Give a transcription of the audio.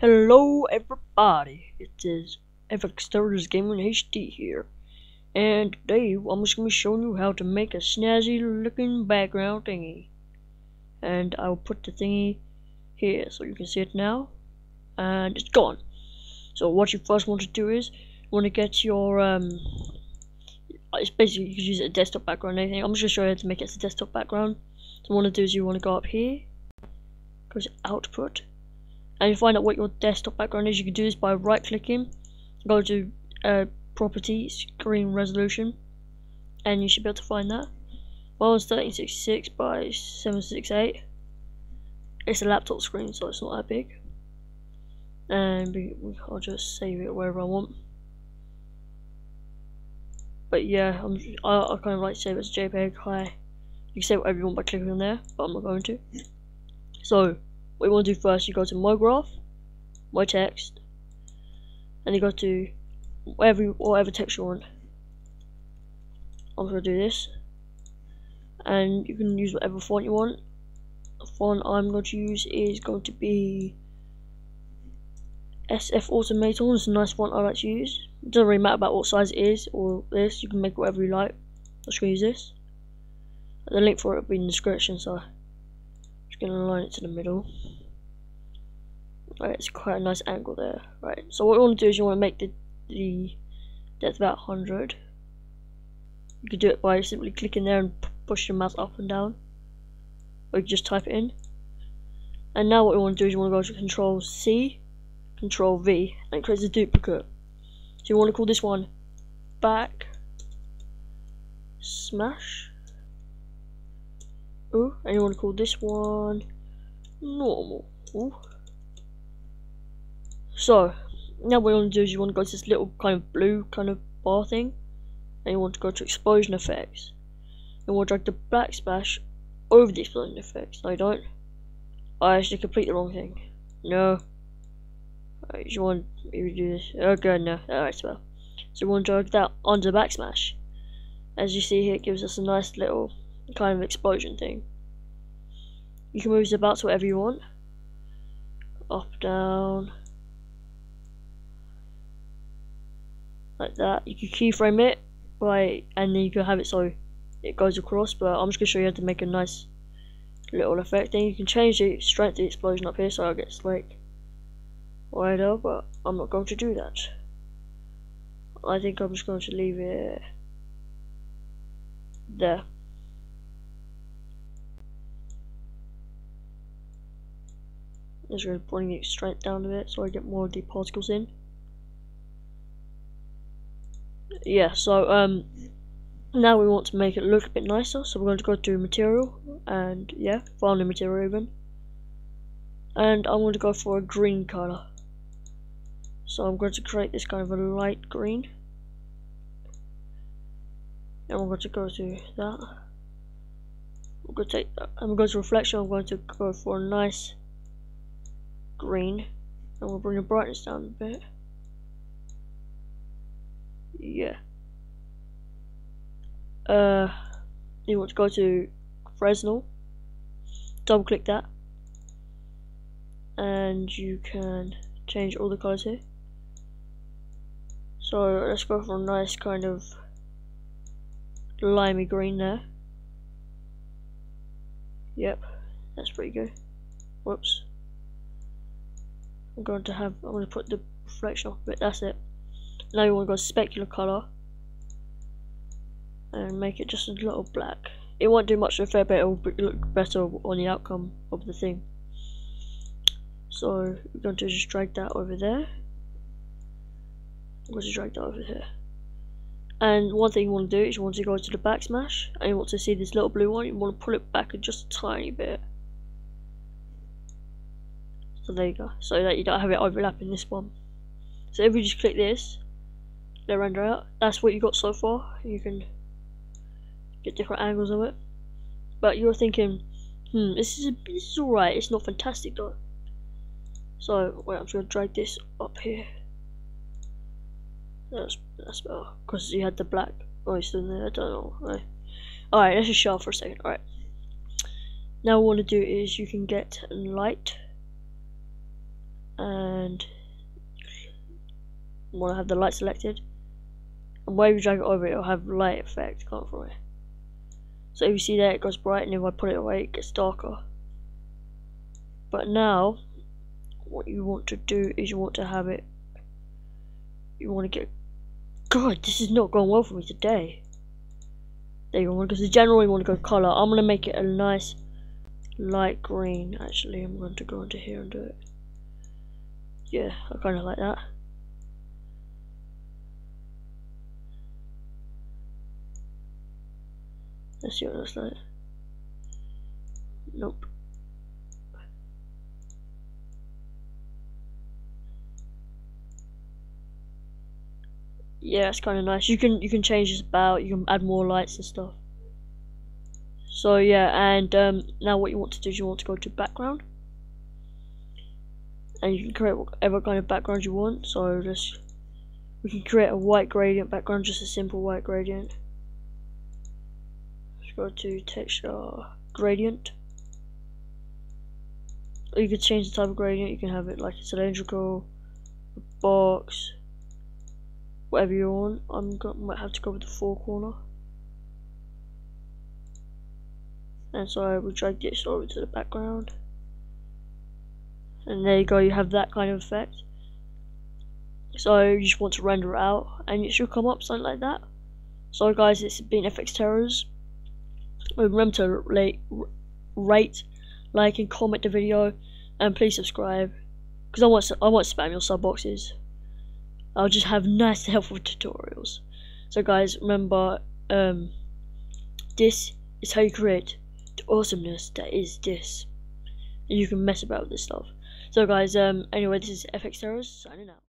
Hello everybody, it is FX Terrors Gaming HD here, and today I'm just going to be showing you how to make a snazzy looking background thingy. And I'll put the thingy here so you can see it now, and it's gone. So what you first want to do is, you want to get your, um, it's basically you can use it as a desktop background or anything, I'm just going to show you how to make it as a desktop background. So what you want to do is you want to go up here, go to output, and you find out what your desktop background is, you can do this by right clicking, go to uh, properties, screen resolution, and you should be able to find that. Mine was 1366 by 768. It's a laptop screen, so it's not that big. And I'll just save it wherever I want. But yeah, I'm, I, I kind of like to save it as JPEG. Hi. You can save whatever you want by clicking on there, but I'm not going to. So, what you want to do first, you go to MoGraph, my text, and you go to whatever whatever text you want. I'm gonna do this, and you can use whatever font you want. The font I'm going to use is going to be SF Automaton. It's a nice font I like to use. It doesn't really matter about what size it is or this. You can make whatever you like. I'm just gonna use this. The link for it will be in the description, so gonna line it to the middle. Right, it's quite a nice angle there. Right, so what you want to do is you want to make the, the depth about 100. You can do it by simply clicking there and push your mouse up and down. Or you just type it in. And now what you want to do is you want to go to Control C, Control V, and it creates a duplicate. So you want to call this one back smash Ooh, and you want to call this one normal. Ooh. So, now what you want to do is you want to go to this little kind of blue kind of bar thing, and you want to go to explosion effects. And we'll drag the backsplash over the explosion effects. No, you don't. Ah, I actually complete the wrong thing. No. You want to do this? Okay, no. Alright, well. So we want to drag that onto the backsplash. As you see here, it gives us a nice little kind of explosion thing. You can move the to whatever you want. Up, down. Like that. You can keyframe it right, and then you can have it so it goes across, but I'm just gonna show you how to make a nice little effect. Then you can change the strength of the explosion up here so it gets like wider, but I'm not going to do that. I think I'm just going to leave it there. Just going to bring the strength down a bit so I get more of the particles in. Yeah, so um, now we want to make it look a bit nicer, so we're going to go to material and yeah, find the material even. And I'm going to go for a green colour. So I'm going to create this kind of a light green. And we're going to go to that. I'm going to take that. I'm going to reflection. I'm going to go for a nice green and we'll bring the brightness down a bit. Yeah. Uh you want to go to Fresnel? Double click that. And you can change all the colors here. So let's go for a nice kind of limey green there. Yep that's pretty good. Whoops I'm going to have, I'm going to put the reflection off a bit, that's it. Now you want to go specular colour and make it just a little black. It won't do much of a but it will look better on the outcome of the thing. So we're going to just drag that over there. I'm going to drag that over here. And one thing you want to do is you want to go to the backsmash and you want to see this little blue one, you want to pull it back just a tiny bit. So there you go. So that you don't have it overlapping this one. So if you just click this, let render out. That's what you got so far. You can get different angles of it. But you're thinking, hmm, this is this is alright. It's not fantastic though. So wait, I'm just gonna drag this up here. That's that's better because you had the black. It's in there. I don't know. Right. Alright, let's just show for a second. Alright. Now what I want to do is you can get light and want to have the light selected. And where you drag it over, it'll have light effect coming from it. So if you see that, it goes bright, and if I put it away, it gets darker. But now, what you want to do is you want to have it. You want to get. God, this is not going well for me today. There you go, because generally you want to go color. I'm going to make it a nice light green. Actually, I'm going to go into here and do it. Yeah, I kind of like that. Let's see what it looks like. Nope. yeah, it's kind of nice. You can you can change this about. You can add more lights and stuff. So yeah, and um, now what you want to do is you want to go to background, and you can create whatever kind of background you want. So just we can create a white gradient background, just a simple white gradient. Let's go to texture gradient. You could change the type of gradient. You can have it like a cylindrical, a box whatever you want. I'm might have to go with the four corner. And so will drag this over to the background. And there you go, you have that kind of effect. So you just want to render out and it should come up something like that. So guys, it's been FX Terrors. Remember to rate, like and comment the video and please subscribe. Because I want I want spam your sub boxes. I'll just have nice helpful tutorials. So guys, remember, um, this is how you create the awesomeness that is this. And you can mess about with this stuff. So guys, um, anyway, this is FX Terrors signing out.